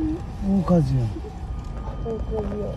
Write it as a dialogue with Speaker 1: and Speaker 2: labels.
Speaker 1: 大火事や
Speaker 2: 大
Speaker 1: 火事や。